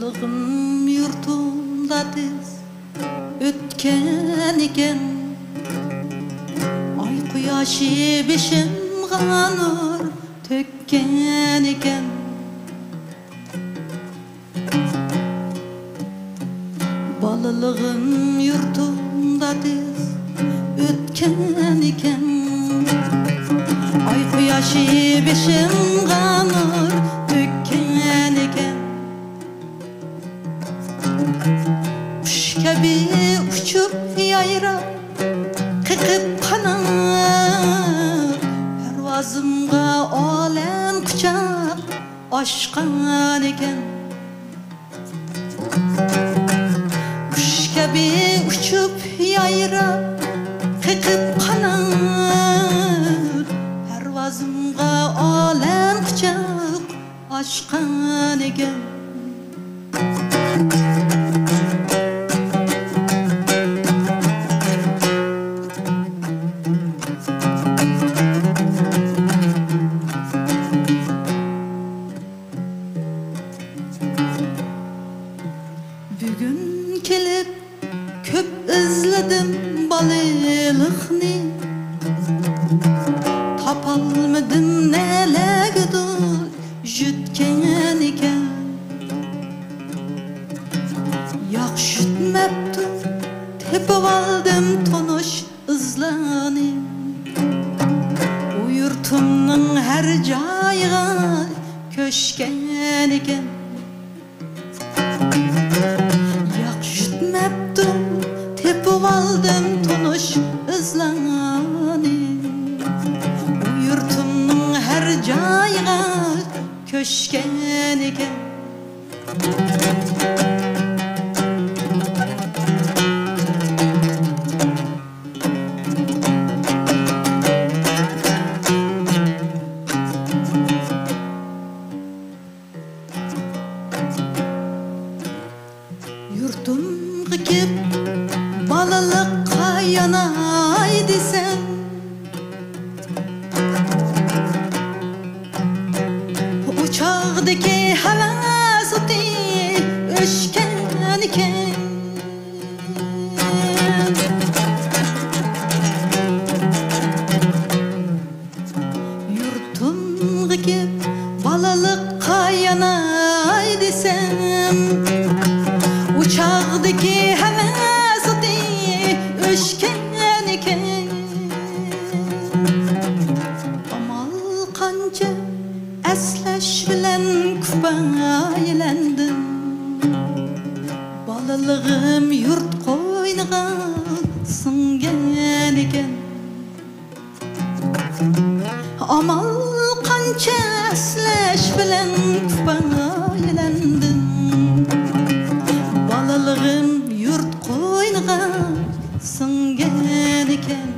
Balılığım yurtumda diz ötken iken. Ay kanır tökken iken. Balılığım yurtumda diz ötken iken. Ay kuyaşı bişim kanır tökken iken. Kuş gibi uçup yayra Kıkıp kanat Pervazımga alem kucak Aşkan eken Kuş gibi uçup yayra Kıkıp kanat Pervazımga alem kucak Aşkan eken kelip köp izledim balıqni tapolmadim nalagidu jutgan ekan yaxshitmabdi tepib oldim tonush izlani u yurtimning har joyiga ko'shgan ekan Yurtumga kep balalıkka yanay oti öşken iken Balalığım yurt koynağa singen iken Amal kanca esleş bilen kupaylandım Balalığım yurt koynağa singen iken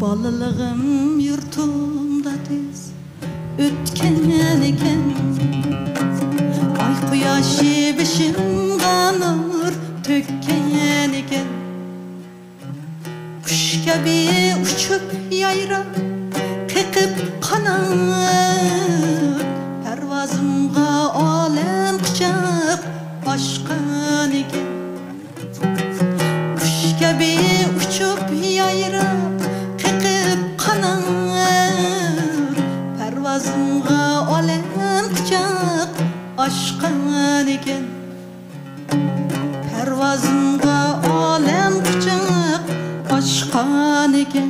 Balalığım yurtumda tez ötken iken Ay kuyaşı bişim kanır tökken iken Kuş gibi uçup yayra Kıkıp kanat Aşkan iken. Pervazımga alem kucak Aşkan iken